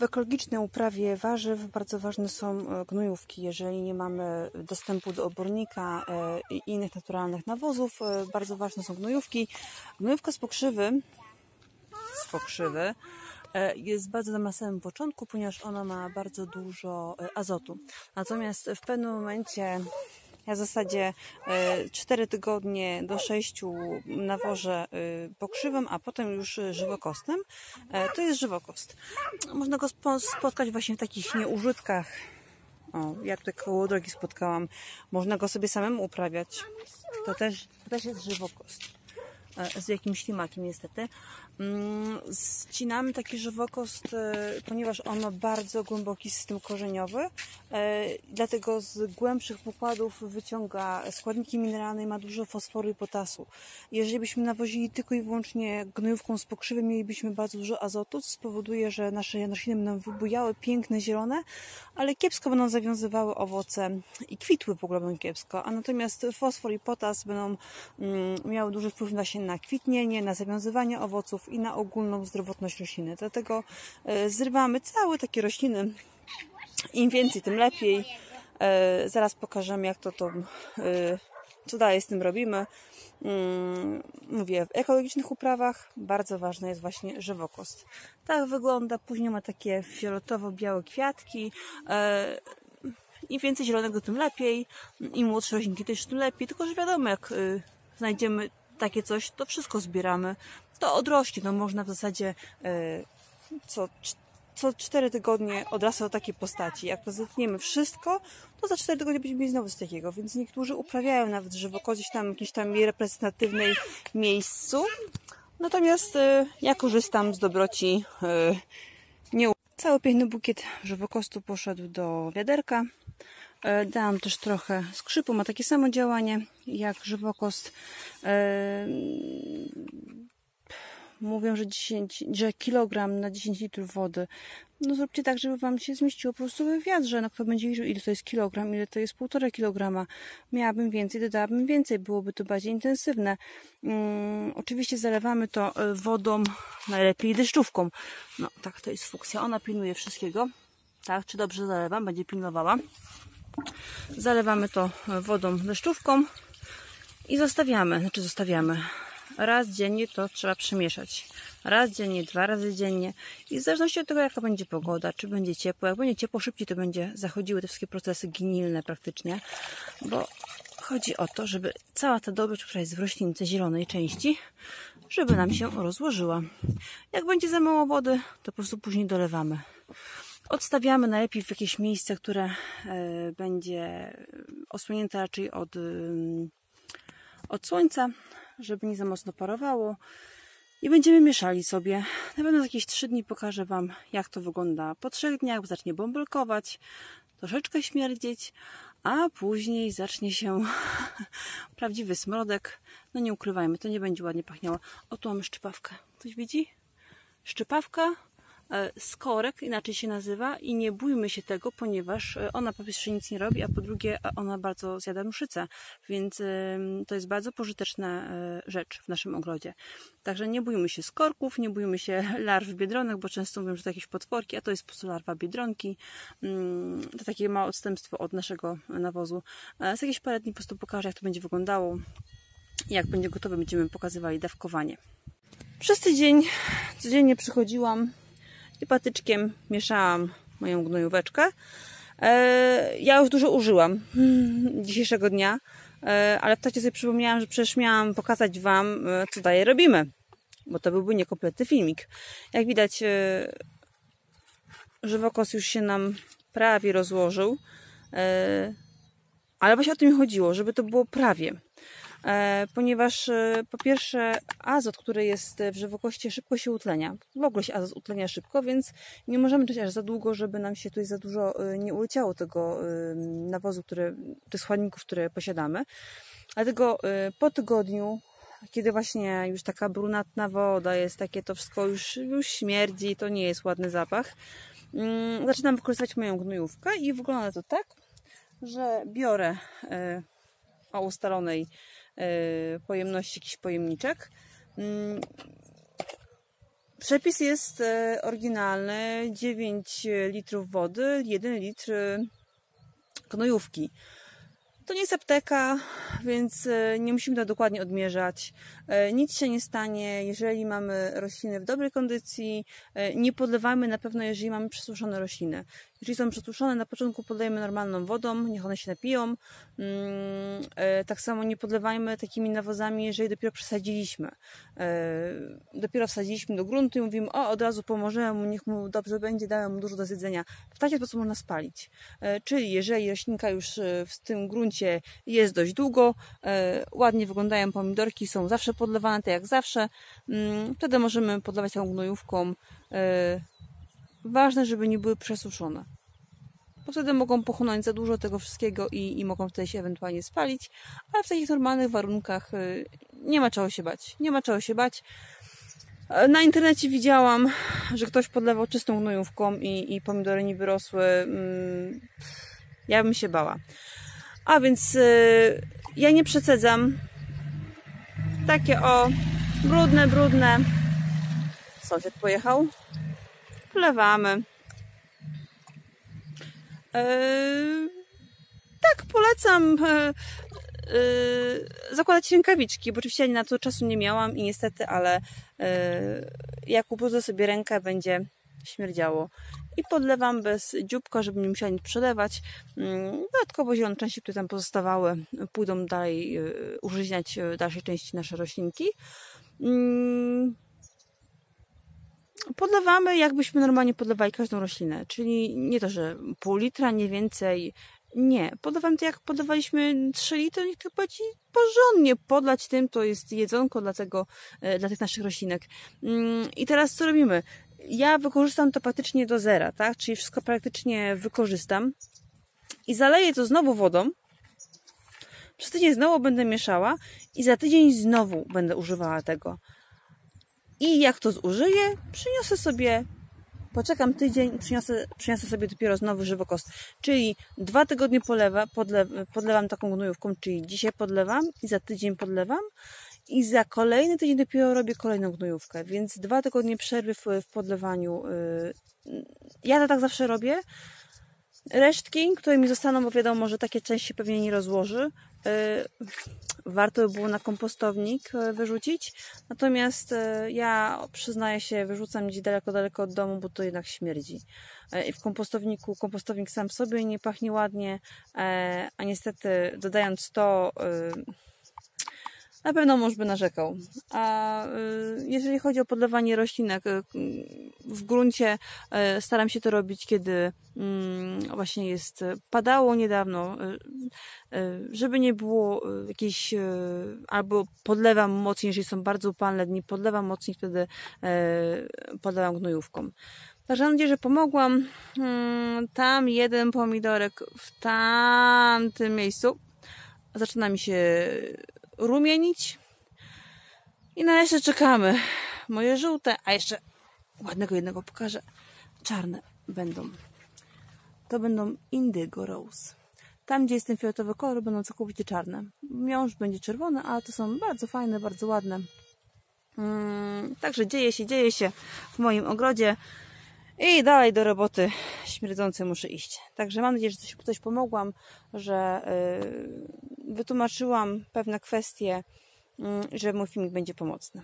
W ekologicznej uprawie warzyw bardzo ważne są e, gnojówki. Jeżeli nie mamy dostępu do obornika e, i innych naturalnych nawozów, e, bardzo ważne są gnojówki. Gnojówka z pokrzywy, z pokrzywy jest bardzo na samym początku, ponieważ ona ma bardzo dużo azotu. Natomiast w pewnym momencie ja w zasadzie 4 tygodnie do 6 nawożę pokrzywem, a potem już żywokostem. To jest żywokost. Można go spotkać właśnie w takich nieużytkach. O, ja tutaj koło drogi spotkałam. Można go sobie samemu uprawiać. To też, to też jest żywokost. Z jakimś ślimakiem niestety. Mm, Ścinamy taki żywokost, e, ponieważ on ma bardzo głęboki system korzeniowy, e, dlatego z głębszych pokładów wyciąga składniki mineralne i ma dużo fosforu i potasu. Jeżeli byśmy nawozili tylko i wyłącznie gnojówką z pokrzywy, mielibyśmy bardzo dużo azotu, co spowoduje, że nasze rośliny będą wybujały, piękne, zielone, ale kiepsko będą zawiązywały owoce i kwitły w ogóle będą kiepsko, a natomiast fosfor i potas będą mm, miały duży wpływ na kwitnienie, na zawiązywanie owoców i na ogólną zdrowotność rośliny. Dlatego e, zrywamy całe takie rośliny. Im więcej, tym lepiej. E, zaraz pokażemy, jak to, to e, co dalej z tym robimy. Mm, mówię, w ekologicznych uprawach bardzo ważna jest właśnie żywokost. Tak wygląda, później ma takie fioletowo-białe kwiatki. Im więcej zielonego, tym lepiej. Im młodsze roślinki, też tym lepiej. Tylko, że wiadomo, jak znajdziemy takie coś, to wszystko zbieramy. To odrośnie, no można w zasadzie e, co, co 4 tygodnie odrasta do takiej postaci. Jak to zetniemy wszystko, to za 4 tygodnie będziemy mieć znowu z takiego. Więc niektórzy uprawiają nawet żywokość tam jakiejś tam reprezentatywnej miejscu. Natomiast e, ja korzystam z dobroci e, nie Cały piękny bukiet żywokostu poszedł do wiaderka. E, dałam też trochę skrzypu, ma takie samo działanie jak żywokost. E, mówią, że, 10, że kilogram na 10 litrów wody. No zróbcie tak, żeby Wam się zmieściło po prostu we wiadrze. No kto będzie liczył, ile to jest kilogram, ile to jest półtora kilograma. Miałabym więcej, dodałabym więcej, byłoby to bardziej intensywne. Um, oczywiście zalewamy to e, wodą, najlepiej deszczówką. No tak, to jest funkcja. Ona pilnuje wszystkiego. Tak, czy dobrze zalewam? Będzie pilnowała. Zalewamy to wodą deszczówką i zostawiamy, znaczy zostawiamy. Raz dziennie to trzeba przemieszać. Raz dziennie, dwa razy dziennie. I w zależności od tego, jaka będzie pogoda, czy będzie ciepło. Jak będzie ciepło, szybciej to będzie zachodziły te wszystkie procesy ginilne praktycznie. Bo chodzi o to, żeby cała ta dobycz, która jest w roślince zielonej części, żeby nam się rozłożyła. Jak będzie za mało wody, to po prostu później dolewamy. Odstawiamy najlepiej w jakieś miejsce, które e, będzie osłonięte raczej od, od słońca, żeby nie za mocno parowało. I będziemy mieszali sobie. Na pewno za jakieś 3 dni pokażę Wam, jak to wygląda po 3 dniach. Zacznie bąbelkować, troszeczkę śmierdzieć, a później zacznie się prawdziwy smrodek. No nie ukrywajmy, to nie będzie ładnie pachniało. O, tu mamy szczypawkę. Ktoś widzi? Szczypawka skorek, inaczej się nazywa i nie bójmy się tego, ponieważ e, ona po pierwsze nic nie robi, a po drugie ona bardzo zjada mszycę, więc to jest bardzo pożyteczna e, rzecz w naszym ogrodzie. Także nie bójmy się skorków, nie bójmy się larw biedronek, bo często mówią, że to jakieś potworki, a to jest po prostu larwa biedronki. Mm, to takie małe odstępstwo od naszego nawozu. Z jakieś parę dni po prostu pokażę, jak to będzie wyglądało. Jak będzie gotowe, będziemy pokazywali dawkowanie. Przez tydzień codziennie przychodziłam i patyczkiem mieszałam moją gnojóweczkę. E, ja już dużo użyłam dzisiejszego dnia, e, ale w trakcie sobie przypomniałam, że przecież miałam pokazać Wam, e, co dalej robimy, bo to byłby niekompletny filmik. Jak widać, żywokos już się nam prawie rozłożył, ale właśnie o tym mi chodziło, żeby to było prawie. E, ponieważ e, po pierwsze azot, który jest w żywokości szybko się utlenia. W ogóle się azot utlenia szybko, więc nie możemy czekać aż za długo, żeby nam się tutaj za dużo e, nie uleciało tego nawozu, który, tych składników, które posiadamy. Dlatego po tygodniu kiedy właśnie już taka brunatna woda jest, takie to wszystko już, już śmierdzi, to nie jest ładny zapach, mm, zaczynam wykorzystywać moją gnojówkę i wygląda to tak, że biorę o ustalonej pojemności jakiś pojemniczek. Mm, Przepis jest e, oryginalny: 9 litrów wody, 1 litr gnojówki. To nie jest apteka, więc nie musimy to dokładnie odmierzać. Nic się nie stanie, jeżeli mamy rośliny w dobrej kondycji. Nie podlewamy na pewno, jeżeli mamy przesuszone rośliny. Jeżeli są przesuszone, na początku podlejemy normalną wodą, niech one się napiją. Mm, tak samo nie podlewajmy takimi nawozami, jeżeli dopiero przesadziliśmy. Dopiero wsadziliśmy do gruntu i mówimy, o, od razu pomożemy mu, niech mu dobrze będzie, dałem mu dużo do zjedzenia. W taki sposób można spalić. Czyli jeżeli roślinka już w tym gruncie jest dość długo, ładnie wyglądają pomidorki, są zawsze podlewane, tak jak zawsze. Mm, wtedy możemy podlewać tą gnojówką. Ważne, żeby nie były przesuszone. Bo wtedy mogą pochłonąć za dużo tego wszystkiego i, i mogą wtedy się ewentualnie spalić, ale w takich normalnych warunkach e, nie ma czego się bać. Nie ma czego się bać. Na internecie widziałam, że ktoś podlewał czystą gnojówką i, i pomidory nie wyrosły. Mm, ja bym się bała. A więc ja nie przecedzam. Takie o, brudne, brudne. Sąsiad pojechał. Wlewamy. Yy, tak, polecam yy, yy, zakładać rękawiczki, bo oczywiście na to czasu nie miałam i niestety, ale jak ubrudzę sobie rękę, będzie śmierdziało. I podlewam bez dzióbka, żeby nie musiała nic przelewać. Mm, dodatkowo zielone części, które tam pozostawały, pójdą dalej użyźniać dalszej części nasze roślinki. Podlewamy jakbyśmy normalnie podlewali każdą roślinę, czyli nie to, że pół litra, nie więcej. Nie, podlewam to jak podlewaliśmy 3 litry, niech tylko ci porządnie podlać tym, to jest jedzonko dla, tego, y, dla tych naszych roślinek. Mm, I teraz co robimy? ja wykorzystam to praktycznie do zera, tak? Czyli wszystko praktycznie wykorzystam i zaleję to znowu wodą. Przez tydzień znowu będę mieszała i za tydzień znowu będę używała tego. I jak to zużyję, przyniosę sobie, poczekam tydzień, przyniosę, przyniosę sobie dopiero znowu żywokost. Czyli dwa tygodnie polewa, podle, podlewam taką gnojówką, czyli dzisiaj podlewam i za tydzień podlewam i za kolejny tydzień dopiero robię kolejną gnojówkę, więc dwa tygodnie przerwy w, w podlewaniu. Y, ja to tak zawsze robię. Resztki, które mi zostaną, bo wiadomo, że takie części pewnie nie rozłoży, y, warto by było na kompostownik y, wyrzucić. Natomiast ja przyznaję się, wyrzucam gdzieś daleko, daleko od domu, bo to jednak śmierdzi. I w kompostowniku, kompostownik sam sobie nie pachnie ładnie, a niestety dodając to na pewno mąż by narzekał. A y, jeżeli chodzi o podlewanie roślinek y, w gruncie, y, staram się to robić, kiedy mm, właśnie jest padało niedawno, żeby nie było jakiejś albo podlewam mocniej, jeżeli są bardzo upalne dni, podlewam mocniej, wtedy podlewam gnojówką. Także mam nadzieję, że pomogłam. Mm, tam jeden pomidorek w tamtym miejscu zaczyna mi się rumienić. I na jeszcze czekamy. Moje żółte, a jeszcze ładnego jednego pokażę. Czarne będą. To będą Indigo Rose. Tam, gdzie jest ten fioletowy kolor, będą całkowicie czarne. Miąższ będzie czerwony, ale to są bardzo fajne, bardzo ładne. Hmm, także dzieje się, dzieje się w moim ogrodzie. I dalej do roboty śmierdzącej muszę iść. Także mam nadzieję, że coś, coś pomogłam, że yy, wytłumaczyłam pewne kwestie, yy, że mój filmik będzie pomocny.